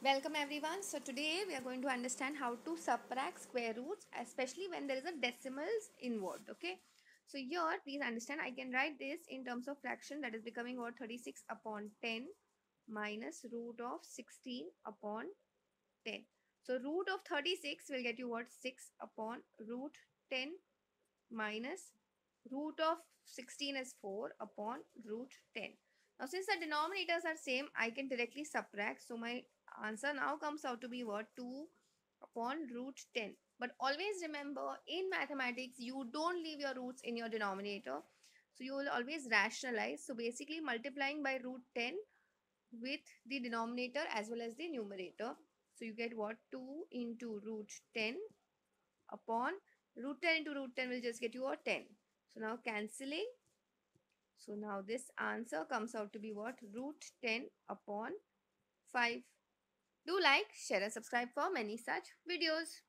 Welcome everyone. So today we are going to understand how to subtract square roots especially when there is a decimals involved. Okay. So here please understand I can write this in terms of fraction that is becoming what 36 upon 10 minus root of 16 upon 10. So root of 36 will get you what 6 upon root 10 minus root of 16 is 4 upon root 10. Now since the denominators are same I can directly subtract. So my answer now comes out to be what? 2 upon root 10 but always remember in mathematics you don't leave your roots in your denominator. So you will always rationalize. So basically multiplying by root 10 with the denominator as well as the numerator. So you get what? 2 into root 10 upon root 10 into root 10 will just get you a 10 so now cancelling so now this answer comes out to be what root 10 upon 5 do like, share and subscribe for many such videos.